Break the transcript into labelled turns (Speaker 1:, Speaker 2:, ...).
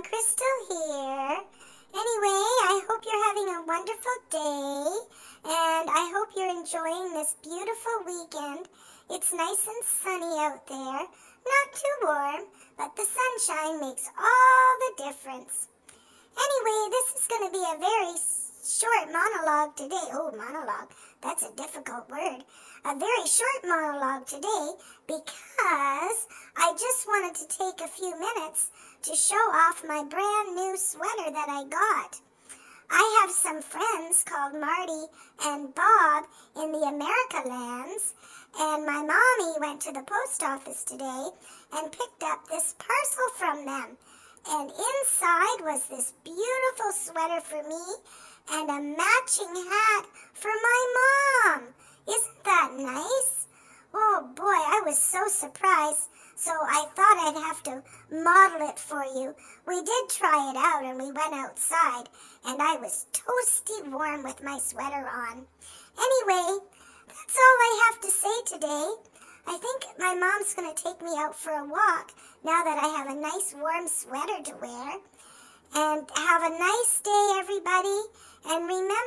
Speaker 1: Crystal here. Anyway, I hope you're having a wonderful day, and I hope you're enjoying this beautiful weekend. It's nice and sunny out there. Not too warm, but the sunshine makes all the difference. Anyway, this is going to be a very short monologue today. Oh, monologue. That's a difficult word. A very short monologue today because I just wanted to take a few minutes to show off my brand new sweater that I got. I have some friends called Marty and Bob in the America lands, and my mommy went to the post office today and picked up this parcel from them. And inside was this beautiful sweater for me and a matching hat for my mom. Isn't that nice? I was so surprised. So I thought I'd have to model it for you. We did try it out and we went outside and I was toasty warm with my sweater on. Anyway, that's all I have to say today. I think my mom's going to take me out for a walk now that I have a nice warm sweater to wear. And have a nice day, everybody. And remember.